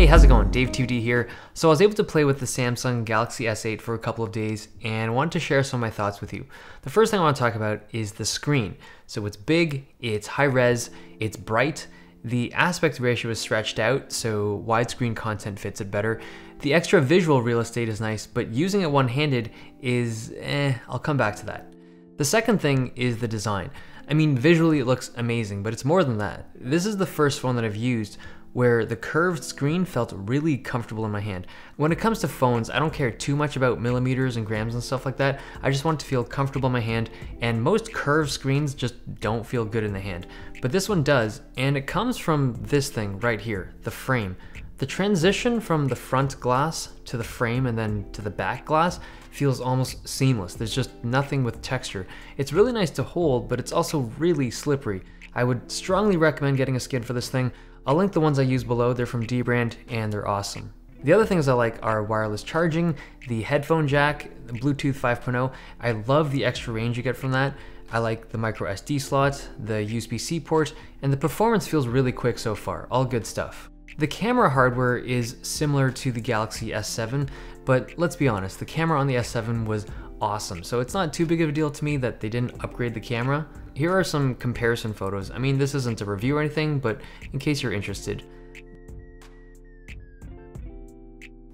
Hey, how's it going? Dave 2D here. So I was able to play with the Samsung Galaxy S8 for a couple of days and wanted to share some of my thoughts with you. The first thing I want to talk about is the screen. So it's big, it's high res, it's bright, the aspect ratio is stretched out, so widescreen content fits it better. The extra visual real estate is nice, but using it one-handed is eh, I'll come back to that. The second thing is the design. I mean, visually it looks amazing, but it's more than that. This is the first phone that I've used where the curved screen felt really comfortable in my hand. When it comes to phones, I don't care too much about millimeters and grams and stuff like that. I just want to feel comfortable in my hand, and most curved screens just don't feel good in the hand. But this one does, and it comes from this thing right here, the frame. The transition from the front glass to the frame and then to the back glass feels almost seamless. There's just nothing with texture. It's really nice to hold, but it's also really slippery. I would strongly recommend getting a skin for this thing. I'll link the ones I use below, they're from Dbrand and they're awesome. The other things I like are wireless charging, the headphone jack, Bluetooth 5.0. I love the extra range you get from that. I like the micro SD slot, the USB-C port, and the performance feels really quick so far, all good stuff. The camera hardware is similar to the Galaxy S7, but let's be honest, the camera on the S7 was awesome, so it's not too big of a deal to me that they didn't upgrade the camera. Here are some comparison photos. I mean, this isn't a review or anything, but in case you're interested.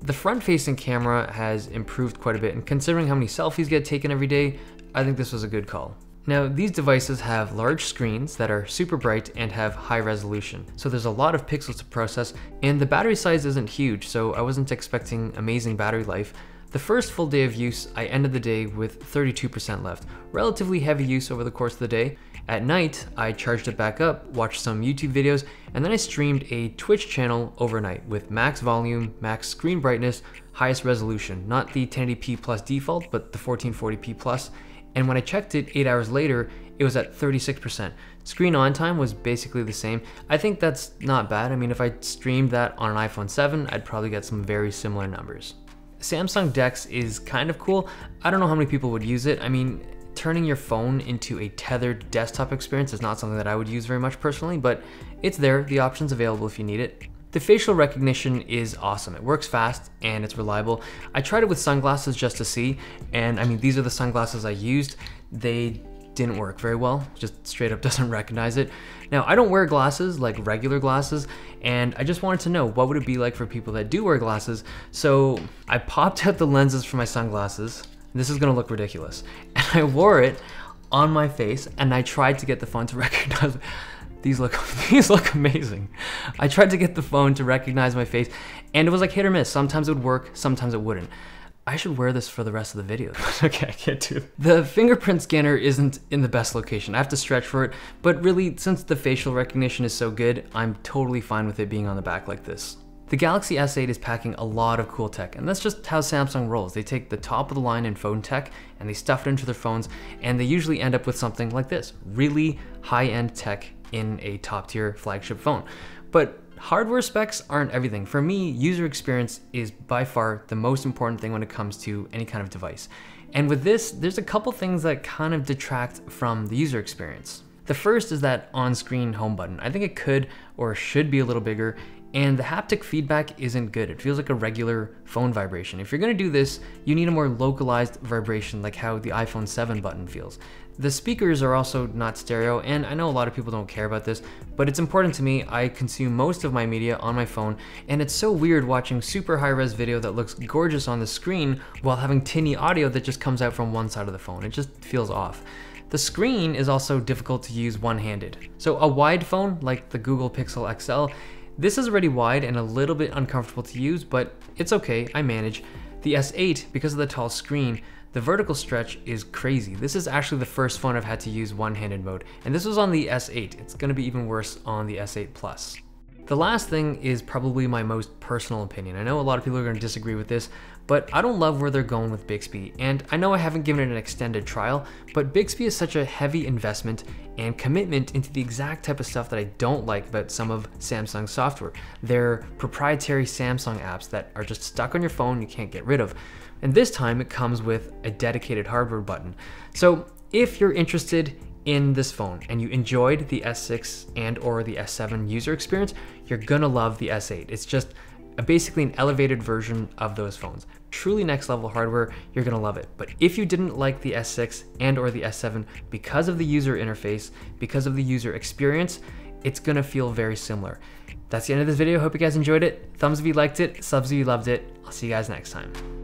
The front-facing camera has improved quite a bit, and considering how many selfies get taken every day, I think this was a good call. Now, these devices have large screens that are super bright and have high resolution, so there's a lot of pixels to process, and the battery size isn't huge, so I wasn't expecting amazing battery life, the first full day of use, I ended the day with 32% left. Relatively heavy use over the course of the day. At night, I charged it back up, watched some YouTube videos, and then I streamed a Twitch channel overnight with max volume, max screen brightness, highest resolution, not the 1080p plus default, but the 1440p plus. And when I checked it eight hours later, it was at 36%. Screen on time was basically the same. I think that's not bad. I mean, if I streamed that on an iPhone 7, I'd probably get some very similar numbers. Samsung DeX is kind of cool. I don't know how many people would use it. I mean, turning your phone into a tethered desktop experience is not something that I would use very much personally, but it's there, the option's available if you need it. The facial recognition is awesome. It works fast and it's reliable. I tried it with sunglasses just to see, and I mean, these are the sunglasses I used. They didn't work very well, just straight up doesn't recognize it. Now, I don't wear glasses, like regular glasses, and I just wanted to know what would it be like for people that do wear glasses, so I popped out the lenses for my sunglasses. This is gonna look ridiculous. And I wore it on my face, and I tried to get the phone to recognize these look these look amazing. I tried to get the phone to recognize my face, and it was like hit or miss. Sometimes it would work, sometimes it wouldn't. I should wear this for the rest of the video. okay, I can't do it. The fingerprint scanner isn't in the best location. I have to stretch for it, but really, since the facial recognition is so good, I'm totally fine with it being on the back like this. The Galaxy S8 is packing a lot of cool tech, and that's just how Samsung rolls. They take the top of the line in phone tech and they stuff it into their phones, and they usually end up with something like this really high end tech in a top tier flagship phone. But hardware specs aren't everything. For me, user experience is by far the most important thing when it comes to any kind of device. And with this, there's a couple things that kind of detract from the user experience. The first is that on-screen home button. I think it could or should be a little bigger and the haptic feedback isn't good. It feels like a regular phone vibration. If you're gonna do this, you need a more localized vibration like how the iPhone 7 button feels. The speakers are also not stereo, and I know a lot of people don't care about this, but it's important to me. I consume most of my media on my phone, and it's so weird watching super high-res video that looks gorgeous on the screen while having tinny audio that just comes out from one side of the phone. It just feels off. The screen is also difficult to use one-handed. So a wide phone, like the Google Pixel XL, this is already wide and a little bit uncomfortable to use, but it's okay, I manage. The S8, because of the tall screen, the vertical stretch is crazy. This is actually the first phone I've had to use one-handed mode, and this was on the S8. It's gonna be even worse on the S8 Plus. The last thing is probably my most personal opinion. I know a lot of people are going to disagree with this, but I don't love where they're going with Bixby. And I know I haven't given it an extended trial, but Bixby is such a heavy investment and commitment into the exact type of stuff that I don't like about some of Samsung's software. Their proprietary Samsung apps that are just stuck on your phone you can't get rid of. And this time it comes with a dedicated hardware button. So if you're interested in this phone and you enjoyed the S6 and or the S7 user experience, you're gonna love the S8. It's just basically an elevated version of those phones. Truly next level hardware, you're gonna love it. But if you didn't like the S6 and or the S7 because of the user interface, because of the user experience, it's gonna feel very similar. That's the end of this video. Hope you guys enjoyed it. Thumbs if you liked it, subs if you loved it. I'll see you guys next time.